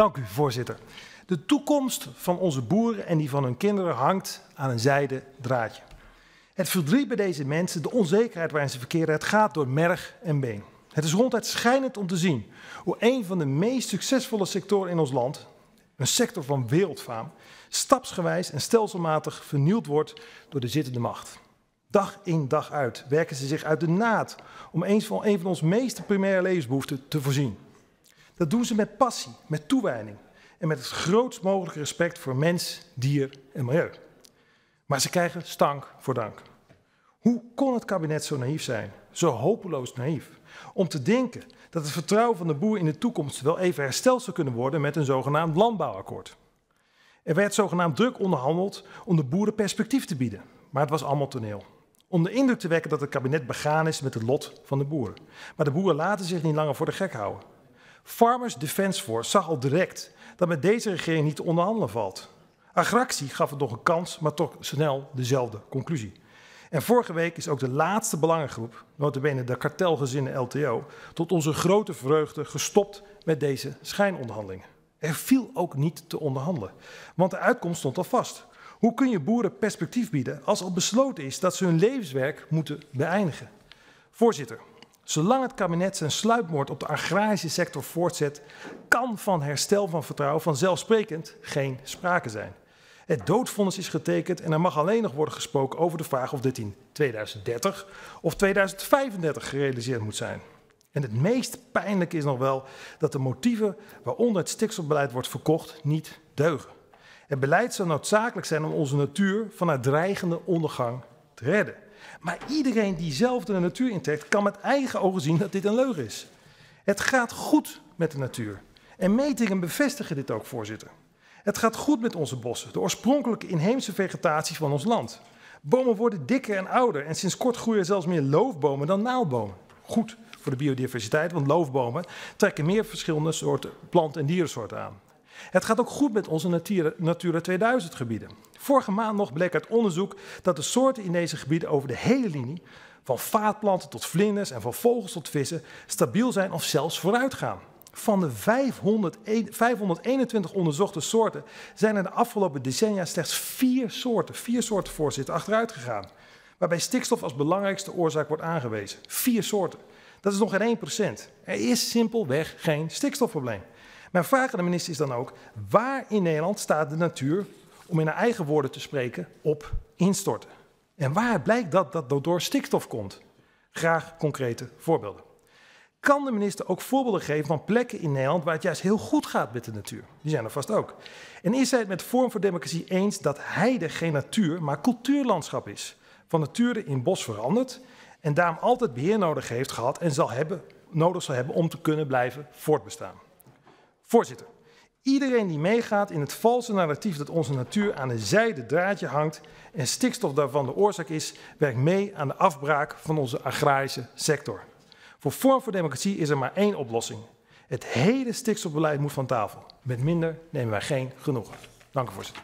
Dank u, voorzitter. De toekomst van onze boeren en die van hun kinderen hangt aan een zijden draadje. Het verdriet bij deze mensen, de onzekerheid waarin ze verkeren, het gaat door merg en been. Het is ronduit schijnend om te zien hoe een van de meest succesvolle sectoren in ons land, een sector van wereldfaam, stapsgewijs en stelselmatig vernield wordt door de zittende macht. Dag in dag uit werken ze zich uit de naad om een van, een van onze meest primaire levensbehoeften te voorzien. Dat doen ze met passie, met toewijding en met het grootst mogelijke respect voor mens, dier en milieu. Maar ze krijgen stank voor dank. Hoe kon het kabinet zo naïef zijn, zo hopeloos naïef, om te denken dat het vertrouwen van de boer in de toekomst wel even hersteld zou kunnen worden met een zogenaamd landbouwakkoord? Er werd zogenaamd druk onderhandeld om de boeren perspectief te bieden, maar het was allemaal toneel. Om de indruk te wekken dat het kabinet begaan is met het lot van de boeren. Maar de boeren laten zich niet langer voor de gek houden. Farmers Defence Force zag al direct dat met deze regering niet te onderhandelen valt. Agractie gaf het nog een kans, maar toch snel dezelfde conclusie. En vorige week is ook de laatste belangengroep, notabene de kartelgezinnen LTO, tot onze grote vreugde gestopt met deze schijnonderhandelingen. Er viel ook niet te onderhandelen, want de uitkomst stond al vast. Hoe kun je boeren perspectief bieden als al besloten is dat ze hun levenswerk moeten beëindigen? Voorzitter, zolang het kabinet zijn sluipmoord op de agrarische sector voortzet, kan van herstel van vertrouwen vanzelfsprekend geen sprake zijn. Het doodvonnis is getekend en er mag alleen nog worden gesproken over de vraag of dit in 2030 of 2035 gerealiseerd moet zijn. En het meest pijnlijke is nog wel dat de motieven waaronder het stikstofbeleid wordt verkocht niet deugen. Het beleid zou noodzakelijk zijn om onze natuur van haar dreigende ondergang te redden. Maar iedereen die zelf de natuur intrekt, kan met eigen ogen zien dat dit een leugen is. Het gaat goed met de natuur. En metingen bevestigen dit ook, voorzitter. Het gaat goed met onze bossen, de oorspronkelijke inheemse vegetatie van ons land. Bomen worden dikker en ouder en sinds kort groeien zelfs meer loofbomen dan naaldbomen. Goed voor de biodiversiteit, want loofbomen trekken meer verschillende soorten plant- en dierensoorten aan. Het gaat ook goed met onze Natura 2000 gebieden. Vorige maand nog bleek uit onderzoek dat de soorten in deze gebieden over de hele linie, van vaatplanten tot vlinders en van vogels tot vissen, stabiel zijn of zelfs vooruitgaan. Van de 500, 521 onderzochte soorten zijn er de afgelopen decennia slechts vier soorten, vier soorten voorzitter, achteruit gegaan. Waarbij stikstof als belangrijkste oorzaak wordt aangewezen. Vier soorten. Dat is nog geen 1%. Er is simpelweg geen stikstofprobleem. Mijn vraag aan de minister is dan ook, waar in Nederland staat de natuur, om in haar eigen woorden te spreken, op instorten? En waar blijkt dat dat door stikstof komt? Graag concrete voorbeelden. Kan de minister ook voorbeelden geven van plekken in Nederland waar het juist heel goed gaat met de natuur? Die zijn er vast ook. En is hij het met Vorm voor Democratie eens dat heide geen natuur, maar cultuurlandschap is? Van nature in bos veranderd en daarom altijd beheer nodig heeft gehad en zal hebben, nodig zal hebben om te kunnen blijven voortbestaan. Voorzitter, iedereen die meegaat in het valse narratief dat onze natuur aan een zijde draadje hangt en stikstof daarvan de oorzaak is, werkt mee aan de afbraak van onze agrarische sector. Voor Vorm voor Democratie is er maar één oplossing. Het hele stikstofbeleid moet van tafel. Met minder nemen wij geen genoegen. Dank u, voorzitter.